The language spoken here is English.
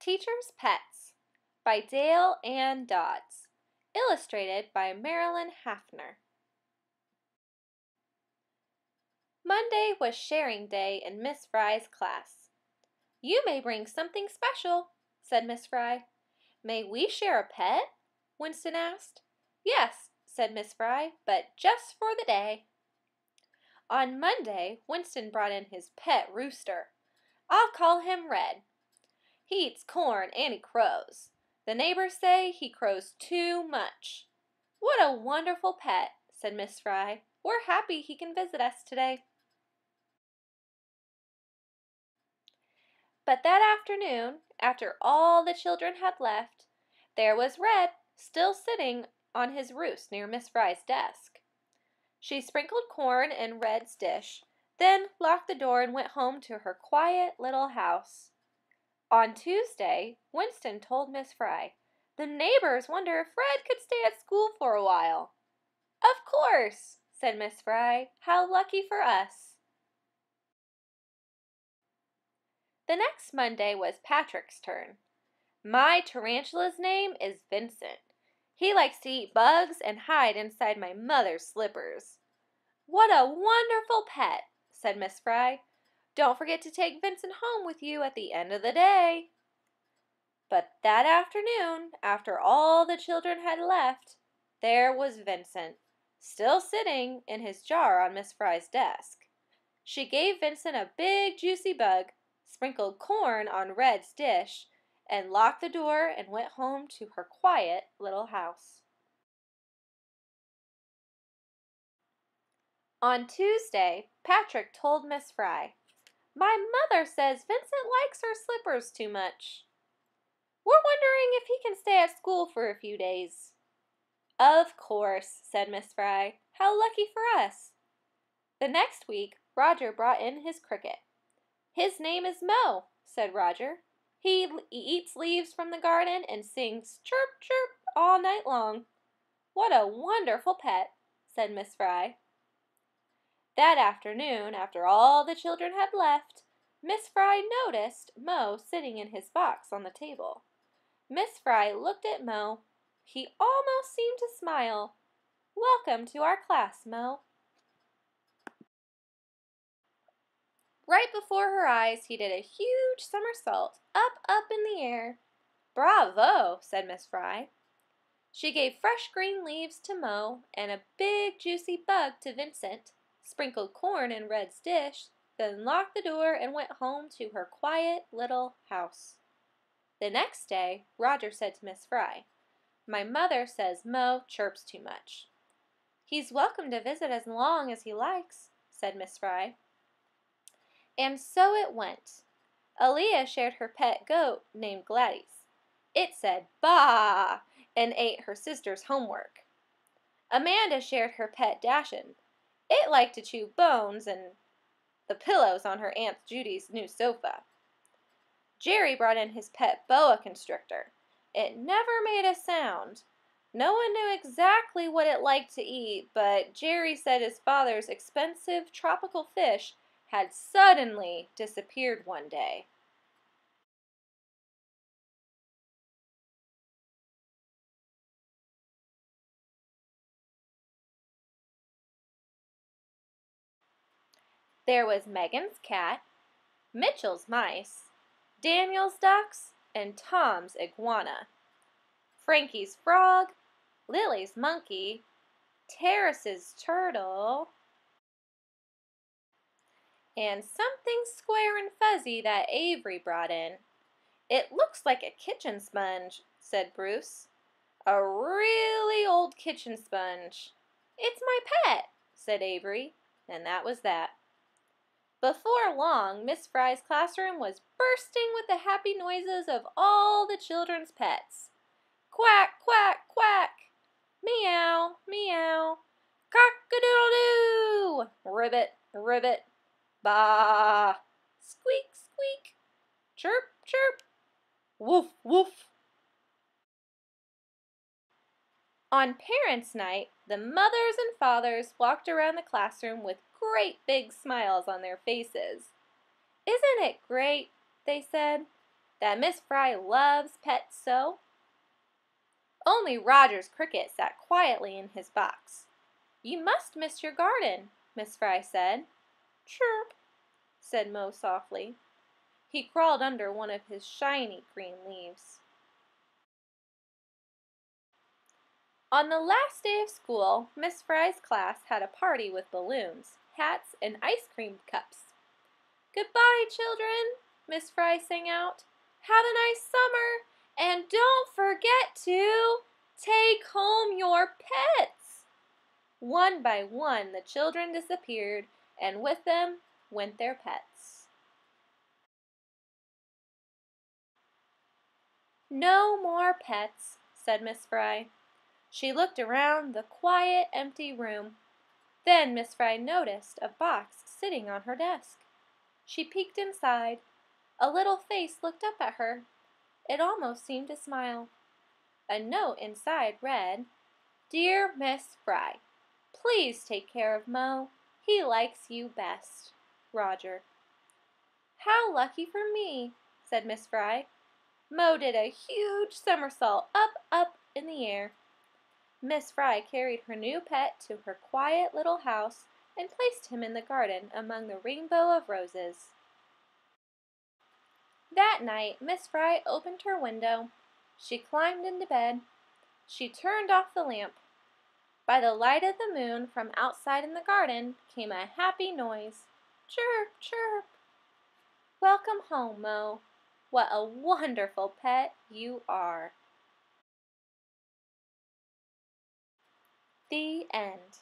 Teacher's Pets by Dayle Ann Dodds. Illustrated by Marylin Hafner. Monday was sharing day in Miss Fry's class. You may bring something special, said Miss Fry. May we share a pet? Winston asked. Yes, said Miss Fry, but just for the day. On Monday, Winston brought in his pet rooster. I'll call him Red. He eats corn and he crows. The neighbors say he crows too much. What a wonderful pet, said Miss Fry. We're happy he can visit us today. But that afternoon, after all the children had left, there was Red still sitting on his roost near Miss Fry's desk. She sprinkled corn in Red's dish, then locked the door and went home to her quiet little house. On Tuesday, Winston told Miss Fry, The neighbors wonder if Red could stay at school for a while. Of course, said Miss Fry. How lucky for us. The next Monday was Patrick's turn. My tarantula's name is Vincent. He likes to eat bugs and hide inside my mother's slippers. What a wonderful pet, said Miss Fry. Don't forget to take Vincent home with you at the end of the day. But that afternoon, after all the children had left, there was Vincent, still sitting in his jar on Miss Fry's desk. She gave Vincent a big juicy bug, sprinkled corn on Red's dish, and locked the door and went home to her quiet little house. On Tuesday, Patrick told Miss Fry my mother says Vincent likes her slippers too much. We're wondering if he can stay at school for a few days. Of course, said Miss Fry. How lucky for us. The next week, Roger brought in his cricket. His name is Mo, said Roger. He eats leaves from the garden and sings chirp chirp all night long. What a wonderful pet, said Miss Fry. That afternoon, after all the children had left, Miss Fry noticed Mo sitting in his box on the table. Miss Fry looked at Mo. He almost seemed to smile. Welcome to our class, Mo. Right before her eyes, he did a huge somersault, up, up in the air. Bravo, said Miss Fry. She gave fresh green leaves to Mo and a big juicy bug to Vincent sprinkled corn in Red's dish, then locked the door and went home to her quiet little house. The next day, Roger said to Miss Fry, My mother says Mo chirps too much. He's welcome to visit as long as he likes, said Miss Fry. And so it went. Aaliyah shared her pet goat named Gladys. It said Bah! and ate her sister's homework. Amanda shared her pet dachshund, it liked to chew bones and the pillows on her Aunt Judy's new sofa. Jerry brought in his pet boa constrictor. It never made a sound. No one knew exactly what it liked to eat, but Jerry said his father's expensive tropical fish had suddenly disappeared one day. There was Megan's cat, Mitchell's mice, Daniel's ducks, and Tom's iguana, Frankie's frog, Lily's monkey, Terrace's turtle, and something square and fuzzy that Avery brought in. It looks like a kitchen sponge, said Bruce. A really old kitchen sponge. It's my pet, said Avery, and that was that. Before long, Miss Fry's classroom was bursting with the happy noises of all the children's pets. Quack, quack, quack! Meow, meow! Cock-a-doodle-doo! Ribbit, ribbit! Bah! Squeak, squeak! Chirp, chirp! Woof, woof! On Parents' Night, the mothers and fathers walked around the classroom with great big smiles on their faces. Isn't it great? they said. that Miss Fry loves pets so? Only Roger's cricket sat quietly in his box. You must miss your garden, Miss Fry said. Chirp, said Mo softly. He crawled under one of his shiny green leaves. On the last day of school, Miss Fry's class had a party with balloons, hats, and ice cream cups. Goodbye, children, Miss Fry sang out. Have a nice summer, and don't forget to take home your pets. One by one, the children disappeared, and with them went their pets. No more pets, said Miss Fry. She looked around the quiet, empty room. Then Miss Fry noticed a box sitting on her desk. She peeked inside. A little face looked up at her. It almost seemed to smile. A note inside read, Dear Miss Fry, Please take care of Mo. He likes you best. Roger. How lucky for me, said Miss Fry. Mo did a huge somersault up, up in the air. Miss Fry carried her new pet to her quiet little house and placed him in the garden among the rainbow of roses. That night Miss Fry opened her window. She climbed into bed. She turned off the lamp. By the light of the moon from outside in the garden came a happy noise. Chirp, chirp. Welcome home, Mo. What a wonderful pet you are. The end.